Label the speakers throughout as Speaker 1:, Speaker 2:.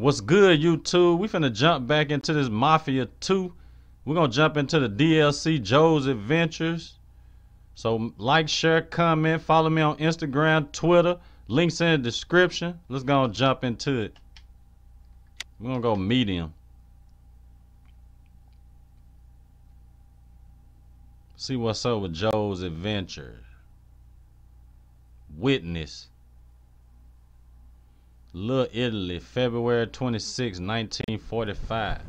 Speaker 1: What's good, YouTube? We finna jump back into this Mafia 2. We're gonna jump into the DLC Joe's Adventures. So like, share, comment, follow me on Instagram, Twitter. Links in the description. Let's go and jump into it. We're gonna go medium. See what's up with Joe's Adventures. Witness. Little Italy, February 26, 1945.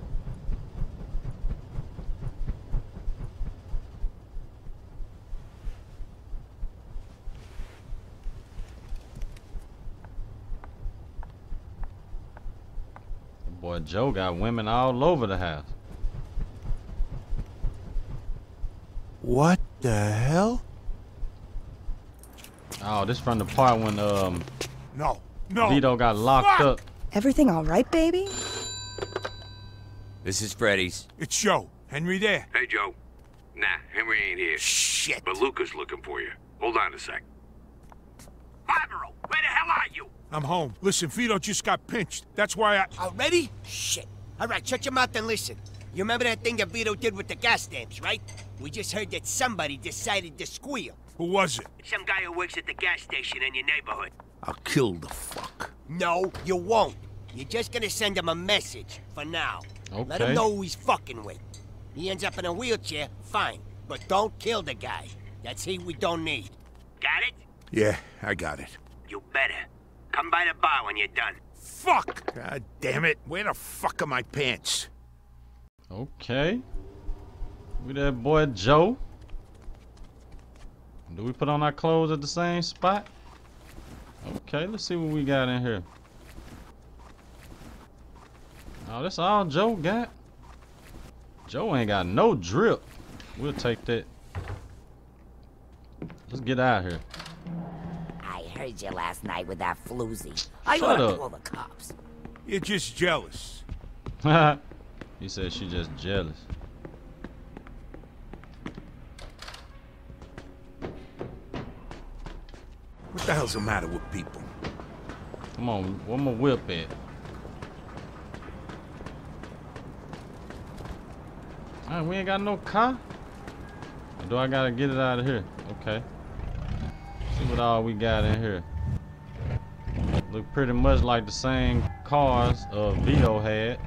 Speaker 1: Boy, Joe got women all over the house.
Speaker 2: What the hell?
Speaker 1: Oh, this from the part when um
Speaker 2: No, no.
Speaker 1: Vito got locked
Speaker 2: Fuck!
Speaker 1: up.
Speaker 3: Everything all right, baby?
Speaker 4: This is Freddy's.
Speaker 2: It's Joe. Henry there.
Speaker 5: Hey, Joe. Nah, Henry ain't here.
Speaker 2: Shit.
Speaker 5: But Luca's looking for you. Hold on a sec. Barbaro, where the hell are you?
Speaker 2: I'm home. Listen, Vito just got pinched. That's why I...
Speaker 6: Already? Shit. All right, shut your mouth and listen. You remember that thing that Vito did with the gas stamps, right? We just heard that somebody decided to squeal.
Speaker 2: Who was it?
Speaker 5: Some guy who works at the gas station in your neighborhood.
Speaker 2: I'll kill the fuck.
Speaker 6: No, you won't. You're just gonna send him a message, for now.
Speaker 1: Okay.
Speaker 6: Let him know who he's fucking with. He ends up in a wheelchair, fine. But don't kill the guy. That's he we don't need.
Speaker 5: Got it?
Speaker 2: Yeah, I got it.
Speaker 5: You better. Come by the bar when you're done.
Speaker 2: Fuck! God damn it. Where the fuck are my pants?
Speaker 1: Okay. We that boy Joe. Do we put on our clothes at the same spot? Okay, let's see what we got in here. Oh, that's all Joe got. Joe ain't got no drip. We'll take that. Let's get out of here.
Speaker 7: I heard you last night with that floozy. I
Speaker 1: Shut
Speaker 7: ought to
Speaker 1: up.
Speaker 7: call the cops.
Speaker 2: You're just jealous.
Speaker 1: he said she just jealous.
Speaker 2: What the hell's the matter with people?
Speaker 1: Come on, where my whip at? We ain't got no car. Or do I gotta get it out of here? Okay. See what all we got in here. Look pretty much like the same cars uh Vito had.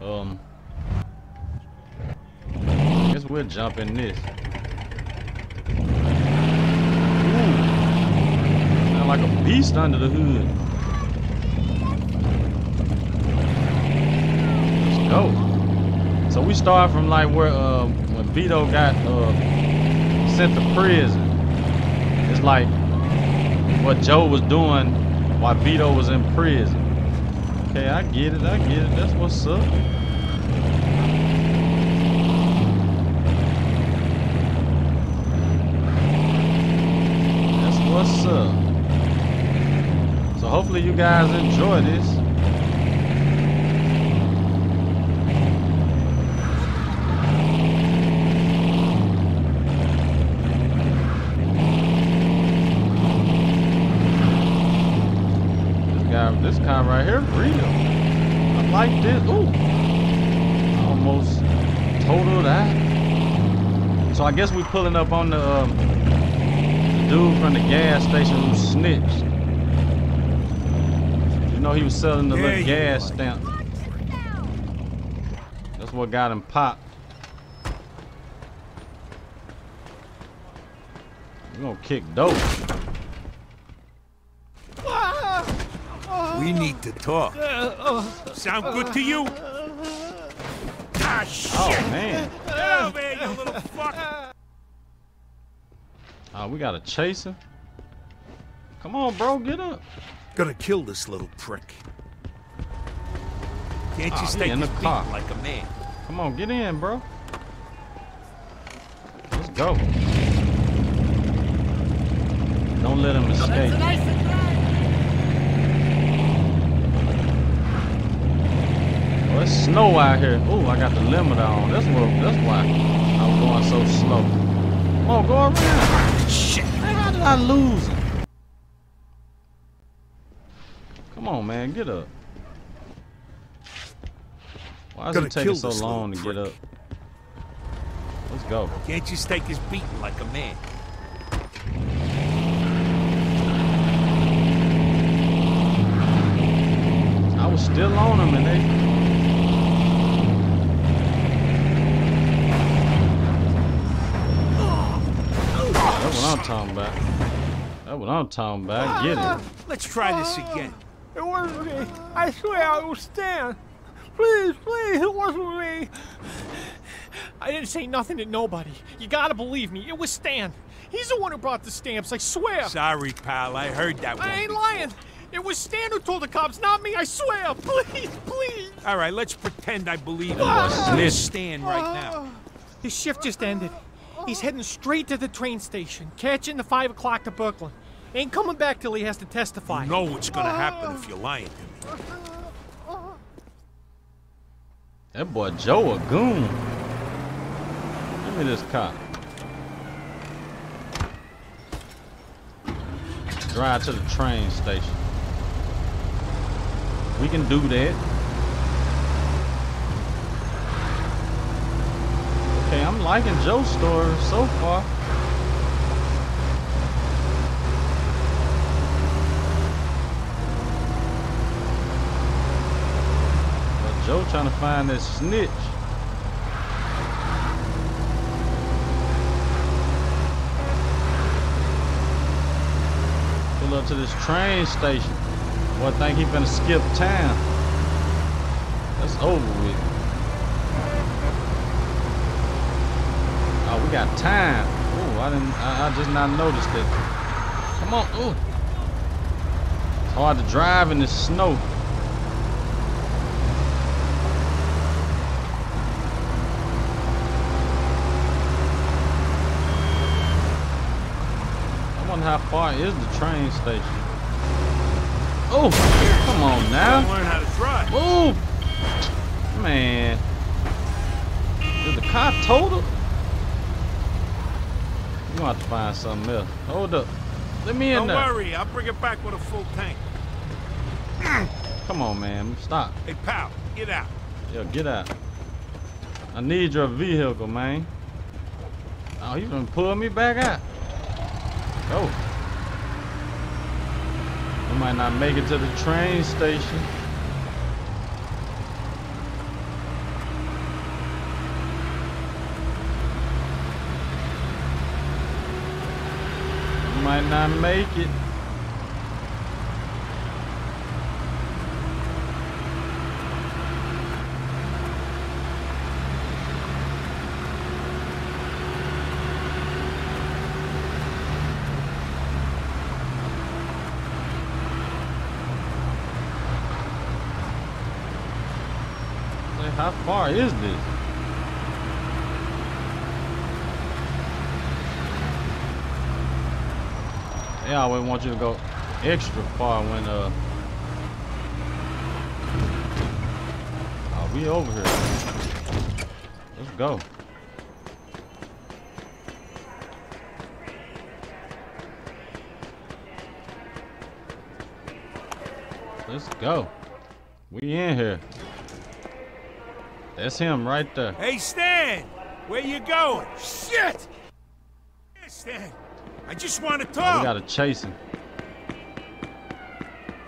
Speaker 1: Um guess we'll jump in this. Ooh. Sound like a beast under the hood. Let's go. So we start from like where uh, when Vito got uh, sent to prison. It's like what Joe was doing while Vito was in prison. Okay, I get it, I get it. That's what's up. That's what's up. Hopefully you guys enjoy this. This guy, this guy right here, real. I like this. Ooh, almost total that. So I guess we're pulling up on the, um, dude from the gas station who snitched. You know he was selling the little gas
Speaker 2: are.
Speaker 1: stamp. That's what got him popped. We gonna kick dope.
Speaker 2: We need to talk. Sound good to you? Ah, shit!
Speaker 1: Oh man.
Speaker 2: Get over here, you little fuck!
Speaker 1: Oh, we got a chaser. Come on, bro, get up.
Speaker 2: Gonna kill this little prick. Can't you
Speaker 1: he
Speaker 2: stay
Speaker 1: in the car.
Speaker 2: like a man?
Speaker 1: Come on, get in, bro. Let's go. Don't let him escape. Oh, it's snow out here. Ooh, I got the limiter on. That's what. That's why I'm going so slow. Come on, go around.
Speaker 2: Shit!
Speaker 1: Man, how did I lose it? Come on, man, get up. Why is
Speaker 2: Gonna
Speaker 1: it taking so long to get up? Let's go.
Speaker 2: Can't just take his beating like a man.
Speaker 1: I was still on him and they. That's what I'm talking about. That's what I'm talking about. Get it.
Speaker 2: Let's try this again.
Speaker 3: It wasn't me. I swear it was Stan. Please, please, it wasn't me. I didn't say nothing to nobody. You gotta believe me. It was Stan. He's the one who brought the stamps, I swear.
Speaker 2: Sorry, pal. I heard that one.
Speaker 3: I ain't lying. It was Stan who told the cops, not me, I swear. Please, please.
Speaker 2: All right, let's pretend I believe you.
Speaker 1: boy ah!
Speaker 2: Let's
Speaker 1: snitched.
Speaker 2: stand right now. Ah!
Speaker 3: His shift just ended. He's heading straight to the train station, catching the 5 o'clock to Brooklyn. Ain't coming back till he has to testify.
Speaker 2: You know what's gonna happen if you're lying to me.
Speaker 1: That boy Joe a goon. Give me this cop. Drive to the train station. We can do that. Okay, I'm liking Joe's story so far. But Joe trying to find this snitch. Pull up to this train station. Boy, think he finna skip town. That's over with. Oh, we got time. Oh, I didn't. I, I just not noticed it. Come on. Ooh. It's hard to drive in the snow. How far is the train station. Oh, come on now.
Speaker 2: Learn how to drive.
Speaker 1: Move! Man. Did the car total? You gonna have to find something else. Hold up. Let me in
Speaker 2: Don't
Speaker 1: there.
Speaker 2: worry, I'll bring it back with a full tank.
Speaker 1: Come on, man. Stop.
Speaker 2: Hey, pal, get out.
Speaker 1: Yo, get out. I need your vehicle, man. Oh, you gonna pull me back out. Go. We might not make it to the train station. Might not make it. How far is this? They always want you to go extra far when uh we over here. Let's go. Let's go. We in here. That's him right there.
Speaker 2: Hey, Stan, where you going? Shit! Hey, Stan, I just want to talk.
Speaker 1: We gotta chase him.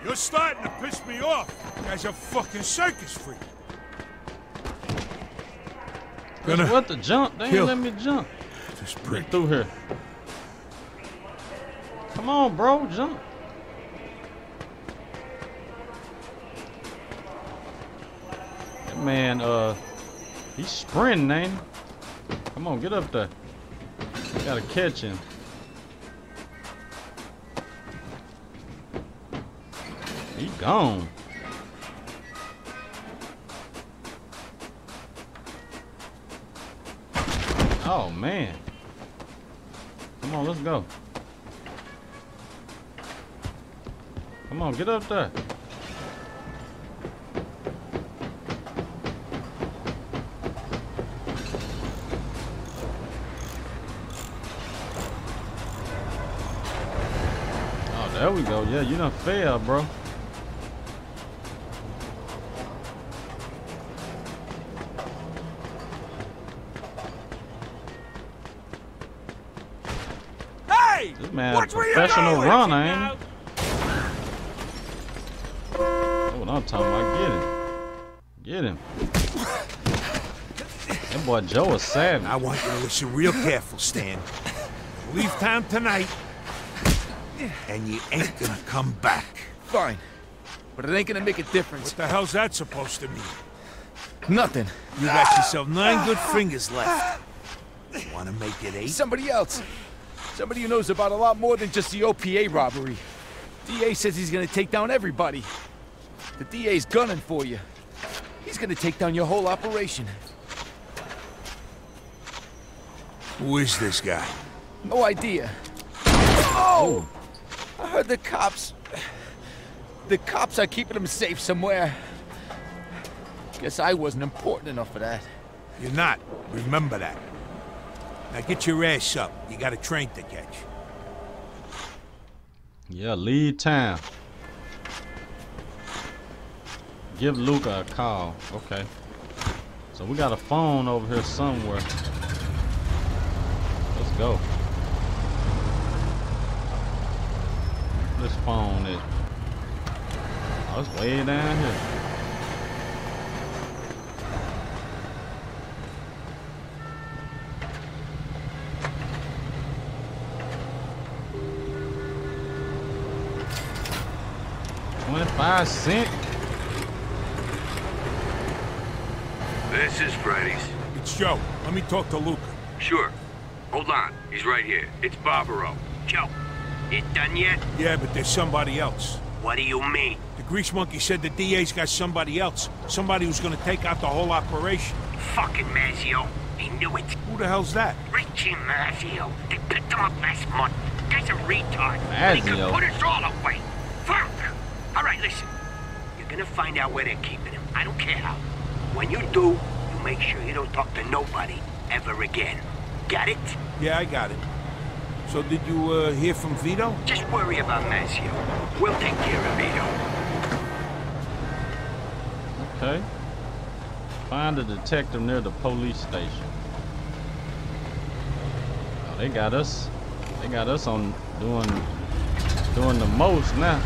Speaker 2: You're starting to piss me off. As a fucking circus freak. Gonna
Speaker 1: what the jump? They ain't let me jump.
Speaker 2: Just
Speaker 1: Get
Speaker 2: prick.
Speaker 1: through here. Come on, bro, jump. Man, uh, he's sprinting, ain't he? Come on, get up there. Gotta catch him. He gone. Oh man. Come on, let's go. Come on, get up there. we go. Yeah, you done fail, bro.
Speaker 2: Hey!
Speaker 1: This man professional runner, ain't he? That's what I'm talking about. Get him. Get him. That boy Joe is sad.
Speaker 2: I want you to listen real careful, Stan. Leave town tonight and you ain't gonna come back.
Speaker 4: Fine. But it ain't gonna make a difference.
Speaker 2: What the hell's that supposed to mean?
Speaker 4: Nothing.
Speaker 2: You got yourself nine good fingers left. Wanna make it eight?
Speaker 4: Somebody else. Somebody who knows about a lot more than just the OPA robbery. DA says he's gonna take down everybody. The DA's gunning for you. He's gonna take down your whole operation.
Speaker 2: Who is this guy?
Speaker 4: No idea. Oh! I heard the cops. The cops are keeping him safe somewhere. Guess I wasn't important enough for that.
Speaker 2: You're not. Remember that. Now get your ass up. You got a train to catch.
Speaker 1: Yeah, lead time. Give Luca a call. Okay. So we got a phone over here somewhere. Let's go. This phone is. Oh, it's way down here. Twenty-five cent.
Speaker 5: This is Freddy's.
Speaker 2: It's Joe. Let me talk to Luca.
Speaker 5: Sure. Hold on. He's right here. It's Barbaro.
Speaker 6: Joe, it done yet?
Speaker 2: Yeah, but there's somebody else.
Speaker 6: What do you mean?
Speaker 2: The grease monkey said the DA's got somebody else. Somebody who's gonna take out the whole operation.
Speaker 6: Fucking Mazio. He knew it.
Speaker 2: Who the hell's that?
Speaker 6: Richie Mazio. They picked him up last month. Guy's a retard. But he could put us all away. Fuck! All right, listen. You're gonna find out where they're keeping him. I don't care how. When you do, you make sure you don't talk to nobody ever again. Got it?
Speaker 2: Yeah, I got it. So did you uh, hear from Vito?
Speaker 6: Just worry about Mazio. We'll take care of Vito.
Speaker 1: Okay. Find a detective near the police station. Oh, they got us. They got us on doing doing the most now.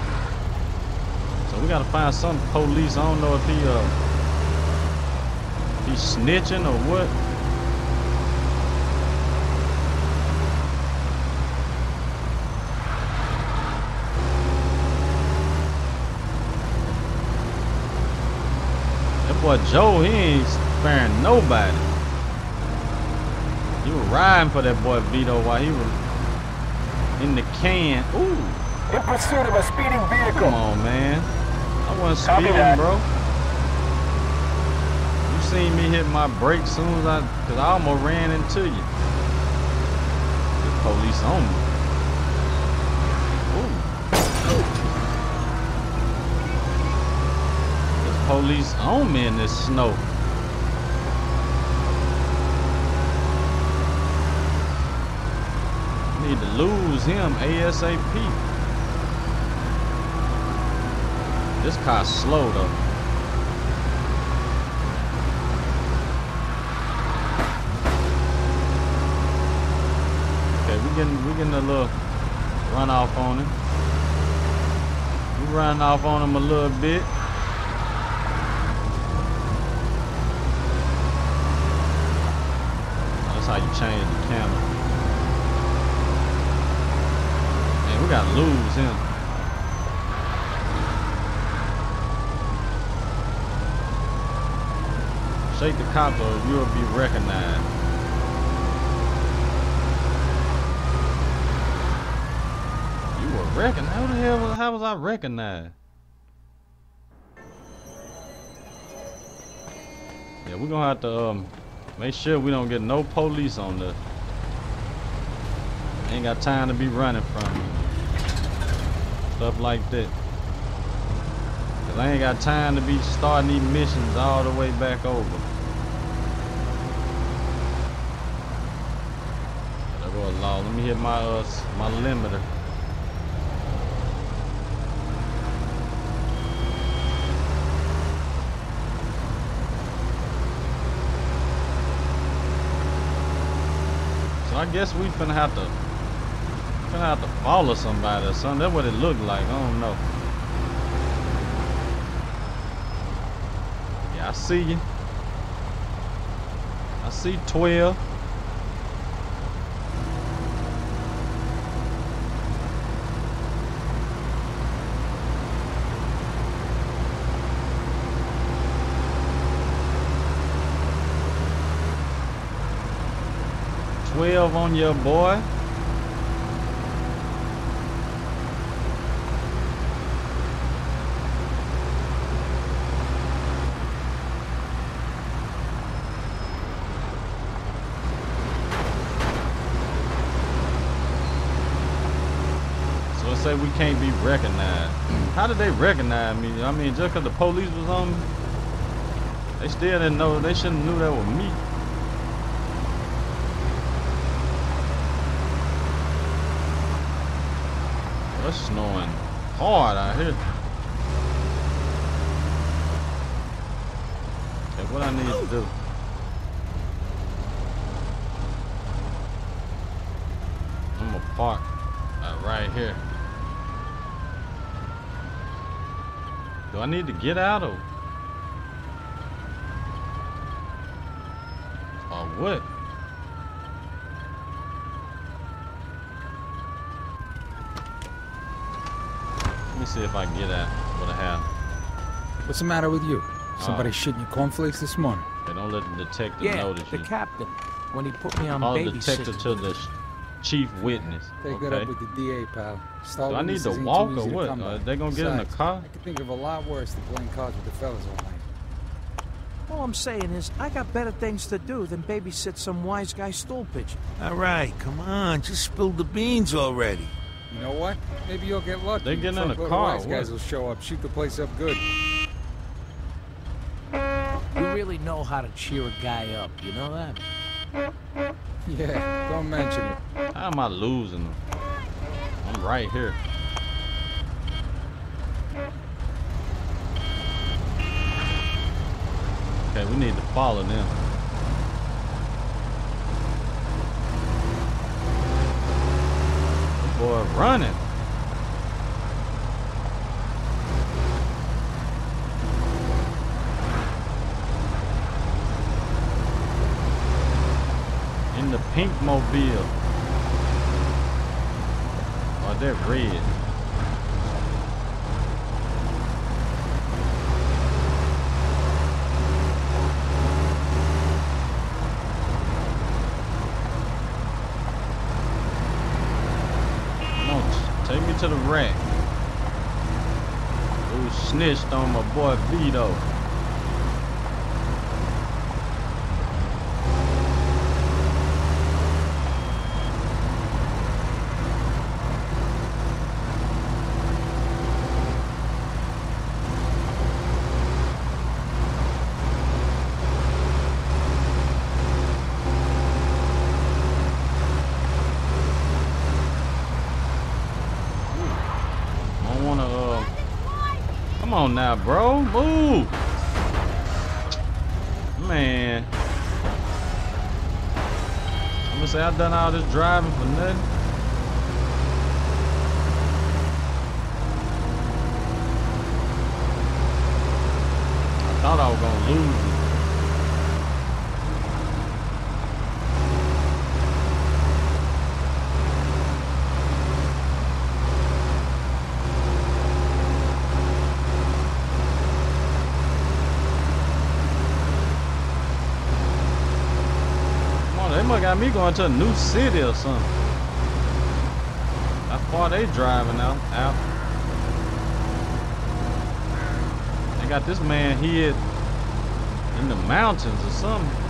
Speaker 1: So we gotta find some police. I don't know if he uh he's snitching or what. Boy Joe, he ain't sparing nobody. He was riding for that boy Vito while he was in the can. Ooh,
Speaker 8: In pursuit of a speeding vehicle.
Speaker 1: come on, man. I wasn't
Speaker 8: Copy
Speaker 1: speeding,
Speaker 8: that.
Speaker 1: bro. You seen me hit my brakes soon as I, cause I almost ran into you. The police on me. Ooh. There's police on me in this snow. Need to lose him ASAP. This car's slow though. Okay, we getting we getting a little run off on him. We running off on him a little bit. How you change the camera. Man, we gotta lose him. Shake the cop or you'll be recognized. You were recognized? How the hell was, how was I recognized? Yeah, we're gonna have to um make sure we don't get no police on this. Ain't got time to be running from you. Stuff like that. Cause I ain't got time to be starting these missions all the way back over. Go. Let me hit my uh my limiter. I guess we finna have to Gonna have to follow somebody or something. That's what it looked like. I don't know. Yeah, I see you. I see 12. Twelve on your boy. So say we can't be recognized. How did they recognize me? I mean, just because the police was on me, they still didn't know. They shouldn't knew that was me. It's snowing hard out here. Okay, what I need to do? I'm gonna park uh, right here. Do I need to get out or? Or what? See if I can get out what I have.
Speaker 9: What's the matter with you? Somebody
Speaker 1: Oh.
Speaker 9: shitting your cornflakes this morning?
Speaker 1: They don't let the detective
Speaker 3: Yeah,
Speaker 1: notice
Speaker 3: the
Speaker 1: you.
Speaker 3: captain. When he put me on
Speaker 1: Call the detective to the chief witness.
Speaker 9: Take that
Speaker 1: okay?
Speaker 9: up with the DA, pal. Star
Speaker 1: Do I need to walk or
Speaker 9: easy to
Speaker 1: what?
Speaker 9: come
Speaker 1: Uh, they gonna get in the car?
Speaker 9: I could think of a lot worse than playing cards with the fellas all night.
Speaker 3: All I'm saying is, I got better things to do than babysit some wise guy stool pitch.
Speaker 2: All right, come on, just spill the beans already.
Speaker 9: You know what? Maybe you'll get lucky.
Speaker 1: They're getting in the
Speaker 9: Truckload of
Speaker 1: car,
Speaker 9: Wise guys will show up, shoot the place up good.
Speaker 3: You really know how to cheer a guy up, you know that?
Speaker 9: Yeah, don't mention it.
Speaker 1: How am I losing them? I'm right here. Okay, we need to follow them. Boy running. In the pink mobile. Oh, they're red. Come on, take me to the rack. Who snitched on my boy Vito? I don't wanna uh Come on now, bro. Move. Man. I'm gonna say I done all this driving for nothing. I thought I was gonna lose they must got me going to a new city or something. How far they driving out? Out. They got this man hid in the mountains or something.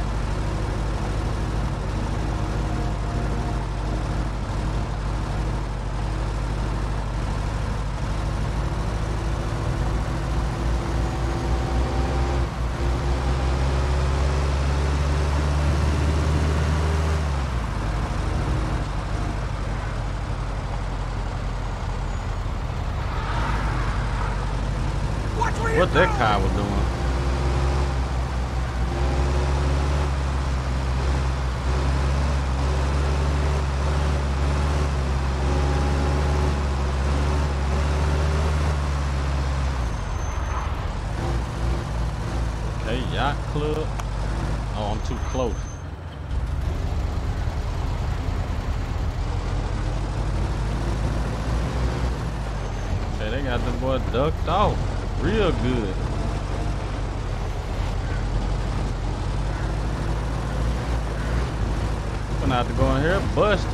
Speaker 1: what that car was doing. club. Oh, I'm too close. Okay, they got the boy ducked off. Real good. Gonna have to go in here, bust.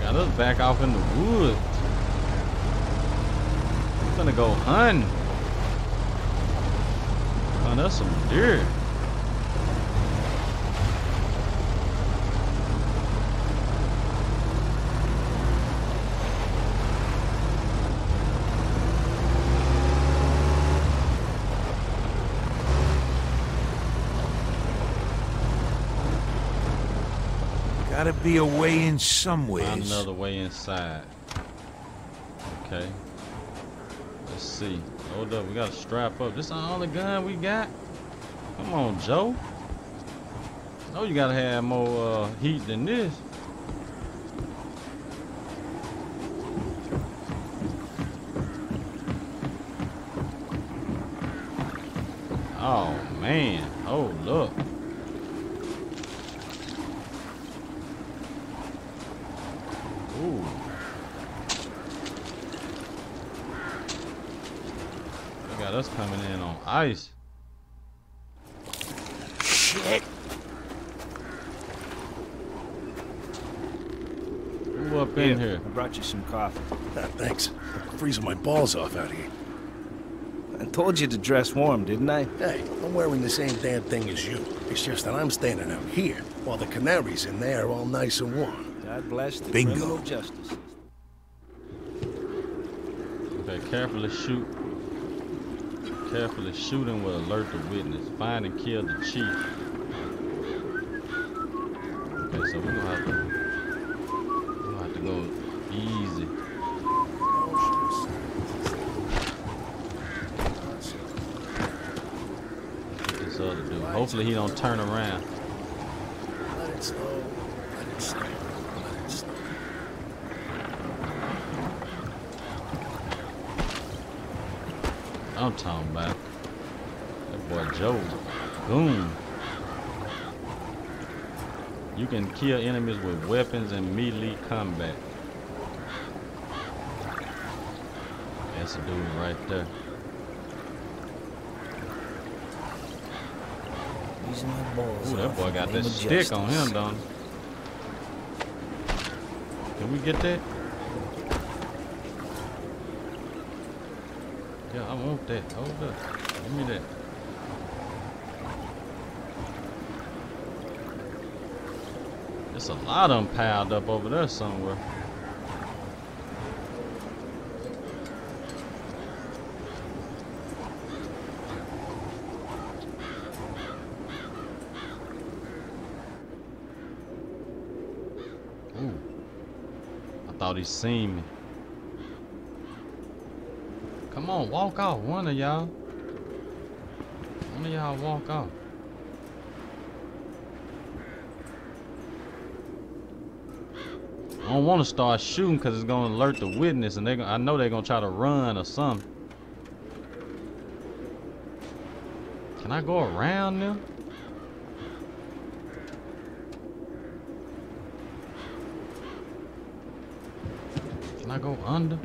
Speaker 1: Got us back off in the woods. Gonna go hunting. Hunt us some deer.
Speaker 2: Gotta be a way in somewhere.
Speaker 1: Find another way inside. Okay. Let's see. Hold up, we gotta strap up. This all the gun we got? Come on, Joe. know you gotta have more uh, heat than this. Oh man, oh look. Ooh. They got us coming in on ice.
Speaker 2: Shit.
Speaker 1: Who up in here?
Speaker 10: I brought you some coffee.
Speaker 11: Ah, thanks. I'm freezing my balls off out here.
Speaker 10: I told you to dress warm, didn't I?
Speaker 11: Hey, I'm wearing the same damn thing as you. It's just that I'm standing out here, while the canaries in there are all nice and warm.
Speaker 10: God bless the
Speaker 2: Bingo.
Speaker 10: criminal justice.
Speaker 1: Okay, carefully shoot. Carefully shooting will alert the witness. Find and kill the chief. Okay, so we're gonna have to, we're gonna have to go easy. This other dude. Hopefully he don't turn around.
Speaker 11: Let it slow. Let it slow. Let it slow.
Speaker 1: I'm talking about that boy Joe. Boom. You can kill enemies with weapons and melee combat. That's a dude right there.
Speaker 10: Using my balls
Speaker 1: Ooh, that boy got that stick on him, don't? Can we get that? Yeah, I want that. Hold up. Give me that. There's a lot of them piled up over there somewhere. Ooh. I thought he seen me. On, walk off. One of y'all. One of y'all walk off. I don't want to start shooting because it's going to alert the witness and they I know they're going to try to run or something. Can I go around them? Can I go under?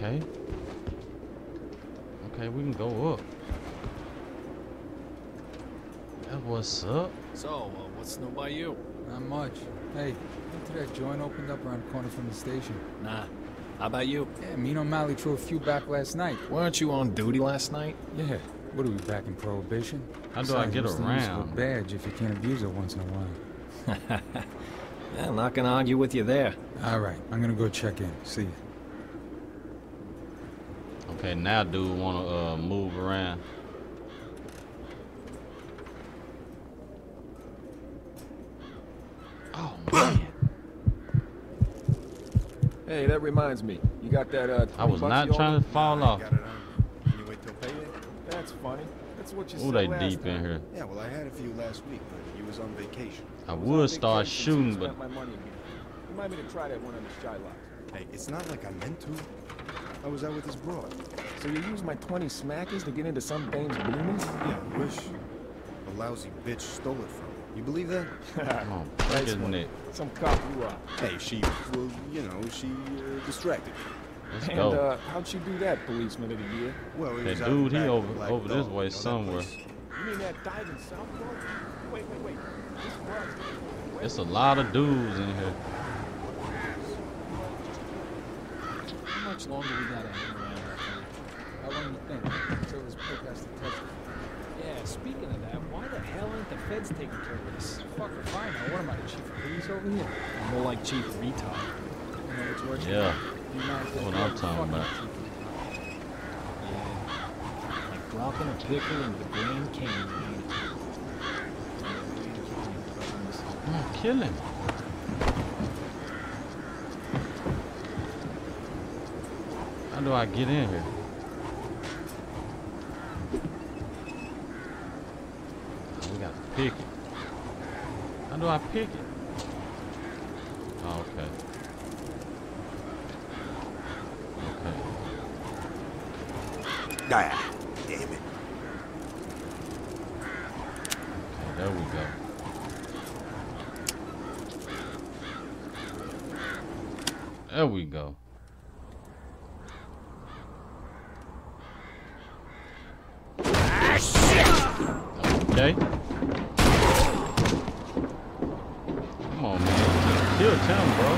Speaker 1: Okay. Okay, we can go up. That what's up?
Speaker 3: So, uh, what's new by you?
Speaker 9: Not much. Hey, went to that joint opened up around the corner from the station.
Speaker 3: Nah. How about you?
Speaker 9: Yeah, me and O'Malley threw a few back last night.
Speaker 3: Weren't you on duty last night?
Speaker 9: Yeah. What are we back in prohibition?
Speaker 1: How do I get
Speaker 9: what's the a
Speaker 1: around?
Speaker 9: badge if you can't abuse it once in a while.
Speaker 10: I'm not gonna argue with you there.
Speaker 9: All right, I'm gonna go check in. See you.
Speaker 1: Okay, now dude wanna uh, move around. Oh man,
Speaker 12: Hey, that reminds me. You got that, uh,
Speaker 1: I was not trying
Speaker 12: me?
Speaker 1: to fall off.
Speaker 2: Got it on. Can you wait till payday?
Speaker 12: That's funny. That's That's what you
Speaker 1: Ooh,
Speaker 12: said
Speaker 1: they
Speaker 12: last
Speaker 1: deep in here.
Speaker 13: Yeah, well, I had a few last week, but you was on vacation.
Speaker 1: I
Speaker 12: I
Speaker 1: would start
Speaker 12: vacation,
Speaker 1: shooting, but
Speaker 12: my money. Remind me to try that one on the shylock.
Speaker 13: Hey, it's not like I meant to. I was out with this broad.
Speaker 12: So you use my 20 smackers to get into some dame's bloomers?
Speaker 13: Yeah, wish a lousy bitch stole it from me. You believe that?
Speaker 1: Come on, break
Speaker 12: Nice
Speaker 1: his
Speaker 12: one.
Speaker 1: neck.
Speaker 12: Some cop you are.
Speaker 13: Hey, she, well, you know, she uh, distracted me.
Speaker 1: Let's
Speaker 12: and
Speaker 1: go.
Speaker 12: uh, how'd she do that, policeman of the year?
Speaker 13: Well, he
Speaker 1: That
Speaker 13: was out
Speaker 1: dude, he
Speaker 13: back
Speaker 1: over-
Speaker 13: the
Speaker 1: over this way
Speaker 13: you know,
Speaker 1: somewhere.
Speaker 13: place.
Speaker 12: You mean that dive in Southport? Wait, wait, wait. This broad's
Speaker 1: It's a lot of dudes in here.
Speaker 9: How much longer we gotta hang out here? How long you think? Until this prick has to touch it.
Speaker 14: Yeah, speaking of that, why the hell ain't the feds taking care of this? Fuck if I know. What am I, the chief of police over here? I'm more like chief retard.
Speaker 9: You know what's worse?
Speaker 1: Yeah.
Speaker 9: You might
Speaker 1: That's
Speaker 9: think
Speaker 1: what I'm talking about.
Speaker 9: chief
Speaker 14: Yeah. Like dropping a pickle into the Grand Canyon.
Speaker 1: Come on, kill him. How do I get in here? Oh, we got to pick it. How do I pick it? Oh, okay. Okay.
Speaker 2: Ah, damn it.
Speaker 1: Okay, there we go. There we go. Okay. Come on, man. Kill Tim, bro.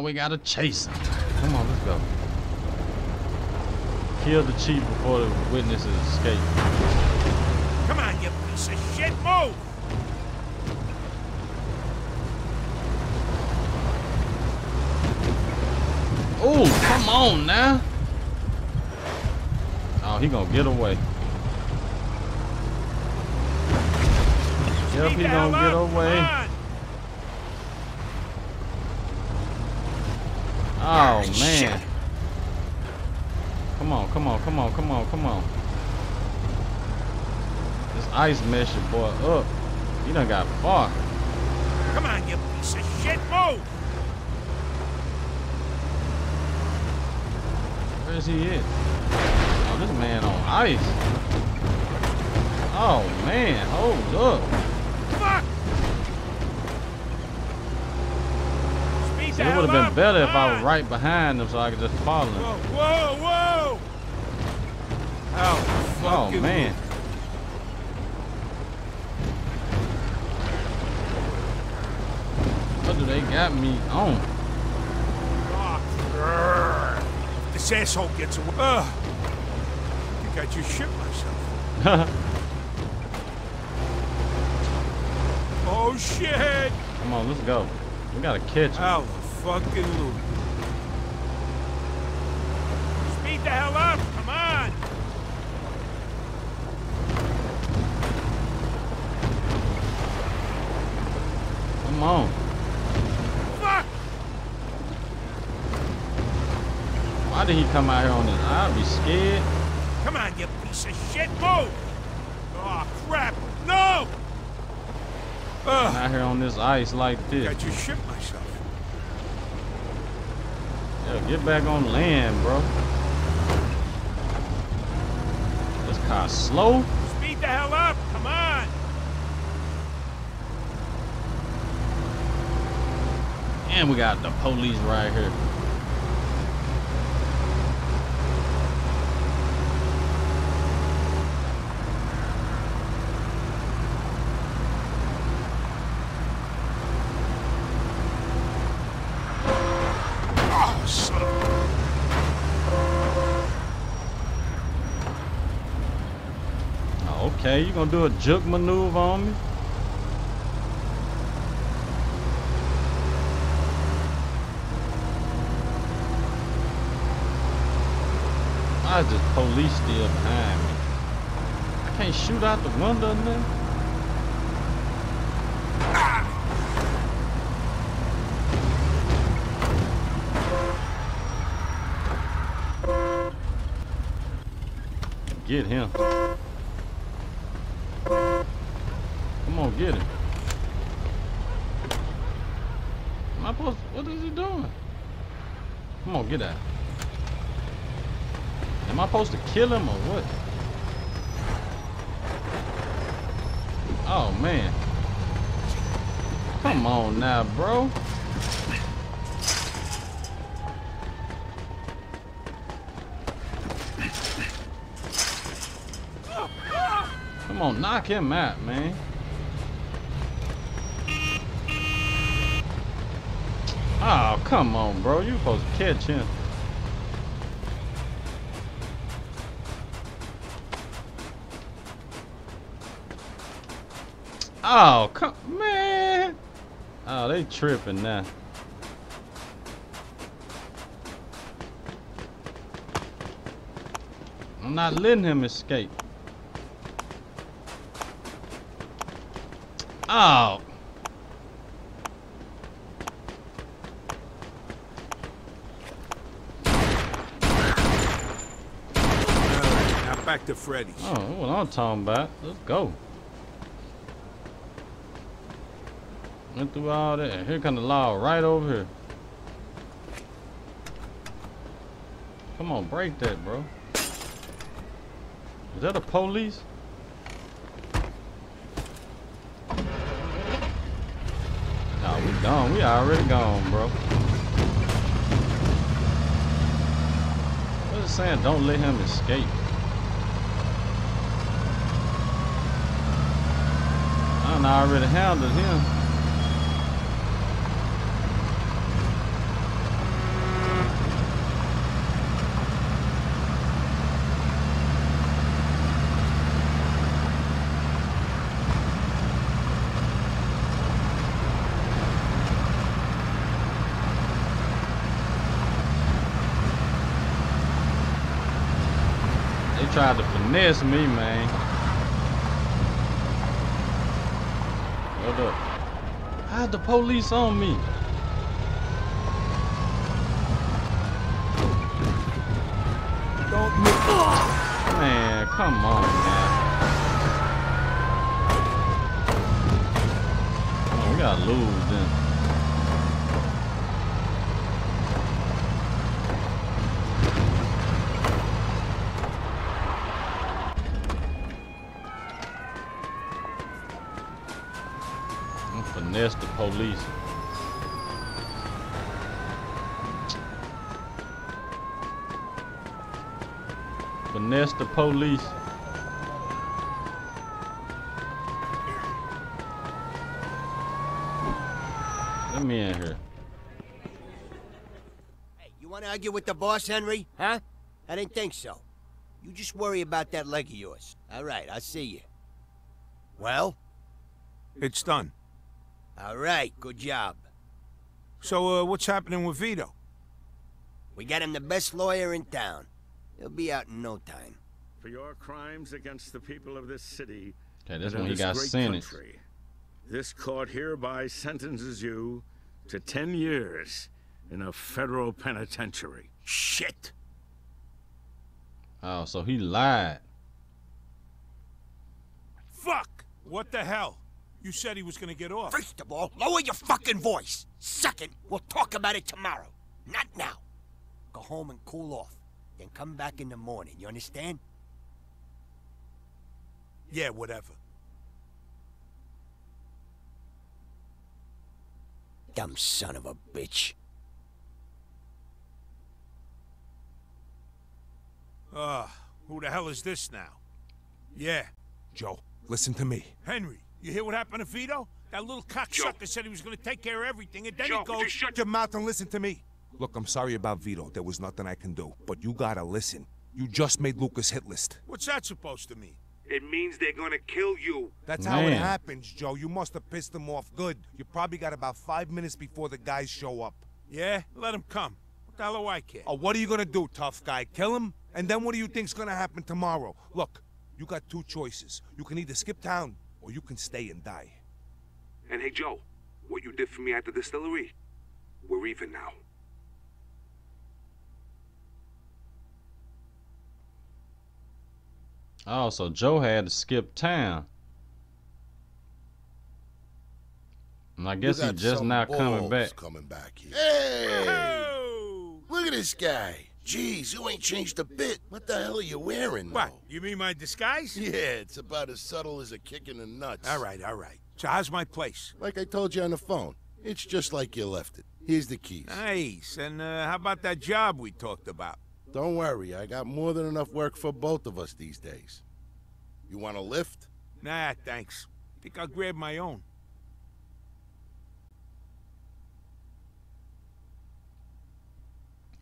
Speaker 1: We we gotta chase him. Come on, let's go. Kill the chief before the witnesses escape.
Speaker 2: Come on, you piece of shit, move!
Speaker 1: Oh, come on now. Oh, he gonna get away. Yep,
Speaker 2: Speed
Speaker 1: he gonna
Speaker 2: hell
Speaker 1: get
Speaker 2: up,
Speaker 1: away.
Speaker 2: come on.
Speaker 1: Oh man. Come on, come on, come on, come on, come on. This ice mess your boy up. He done got far.
Speaker 2: Come on, you piece of shit, move!
Speaker 1: Where is he at? Oh, this man on ice. Oh man, hold up.
Speaker 2: Fuck! Speed
Speaker 1: See,
Speaker 2: the
Speaker 1: it would have been better if I was right behind him so I could just follow him.
Speaker 2: Whoa, whoa, whoa! Oh,
Speaker 1: Oh man. What do they got me on?
Speaker 2: This asshole gets away. Ugh. I think I just shit myself. Oh shit!
Speaker 1: Come on, let's go. We gotta catch him.
Speaker 2: Fucking loot. Speed the hell up! Come on!
Speaker 1: Come on.
Speaker 2: Fuck!
Speaker 1: Why did he come out here on this? I'd be scared.
Speaker 2: Come on, you piece of shit! Move! Oh crap! No! Ugh.
Speaker 1: Out here on this ice like this.
Speaker 2: just shit
Speaker 1: Yeah, get back on land, bro. This car's slow.
Speaker 2: Speed the hell up! Come on!
Speaker 1: And we got the police right here. Okay, you gonna do a juke maneuver on me? Why is this police still behind me? I can't shoot out the window nothing? get him. Come on, get him. Am I supposed? What is he doing? On, get out. Am I supposed to kill him or what? Oh man. Come on now, bro. Come on, knock him out, man. Oh, come on, bro. You supposed to catch him. Oh, come man. Oh, they tripping now. I'm not letting him escape. Oh.
Speaker 2: Now to Freddy's.
Speaker 1: Oh, what I'm talking about. Let's go. Went through all that. Here come the law right over here. Come on, break that, bro. Is that a police? Nah, we gone. We already gone, bro. What is it saying? Don't let him escape. I already handled him. They tried to finesse me, man. Hold up. How'd the police on me?
Speaker 2: Don't move.
Speaker 1: Man, come on, man. Oh, we gotta lose then. I'm finesse the police. Finesse the police. Let me in here.
Speaker 6: Hey, you want to argue with the boss, Henry? Huh? I didn't think so. You just worry about that leg of yours. All right, I'll see you. Well?
Speaker 2: It's done.
Speaker 6: All right, good job.
Speaker 2: So, uh, what's happening with Vito?
Speaker 6: We got him the best lawyer in town. He'll be out in no time.
Speaker 5: For your crimes against the people of this city
Speaker 1: Okay, that's
Speaker 5: and
Speaker 1: when he
Speaker 5: this
Speaker 1: got
Speaker 5: great
Speaker 1: sentenced.
Speaker 5: country, this court hereby sentences you to 10 years in a federal penitentiary.
Speaker 2: Shit!
Speaker 1: Oh, so he lied.
Speaker 2: Fuck! What the hell? You said he was gonna get off.
Speaker 6: First of all, lower your fucking voice. Second, we'll talk about it tomorrow. Not now. Go home and cool off. Then come back in the morning, you understand?
Speaker 2: Yeah, whatever.
Speaker 6: Dumb son of a bitch.
Speaker 2: Ah, who the hell is this now? Yeah.
Speaker 15: Joe, listen to me.
Speaker 2: Henry, you hear what happened to Vito? That little cocksucker said he was gonna take care of everything, and then
Speaker 15: Joe,
Speaker 2: he goes...
Speaker 15: just
Speaker 2: shut
Speaker 15: your mouth and listen to me. Look, I'm sorry about Vito. There was nothing I can do. But you gotta listen. You just made Luca's hit list.
Speaker 2: What's that supposed to mean?
Speaker 5: It means they're gonna kill you.
Speaker 15: That's how it happens, Joe. You must have pissed them off good. You probably got about five minutes before the guys show up.
Speaker 2: Yeah? Let them come. What the hell do I care?
Speaker 15: Oh, what are you gonna do, tough guy? Kill him? And then what do you think's gonna happen tomorrow? Look, you got two choices. You can either skip town or you can stay and die.
Speaker 5: And hey, Joe, what you did for me at the distillery, we're even now.
Speaker 1: Oh, so Joe had to skip town. And I guess
Speaker 11: he's
Speaker 1: just
Speaker 11: some
Speaker 1: now coming back.
Speaker 11: coming back here. Hey! Look at this guy. Jeez, you ain't changed a bit. What the hell are you wearing,
Speaker 2: What?
Speaker 11: though?
Speaker 2: You mean my disguise?
Speaker 11: Yeah, it's about as subtle as a kick in the nuts.
Speaker 2: All right, all right. So how's my place?
Speaker 11: Like I told you on the phone, it's just like you left it. Here's the keys.
Speaker 2: Nice. And uh, how about that job we talked about?
Speaker 11: Don't worry, I got more than enough work for both of us these days. You want a lift?
Speaker 2: Nah, thanks. Think I'll grab my own.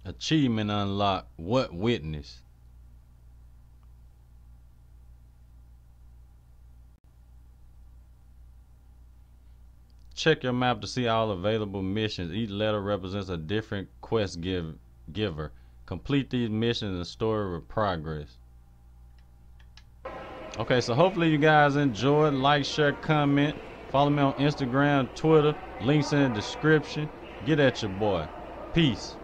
Speaker 1: Achievement unlocked. What witness? Check your map to see all available missions. Each letter represents a different quest give, giver. Complete these missions and store your progress. Okay, so hopefully you guys enjoyed. Like, share, comment. Follow me on Instagram, Twitter. Links in the description. Get at your boy. Peace.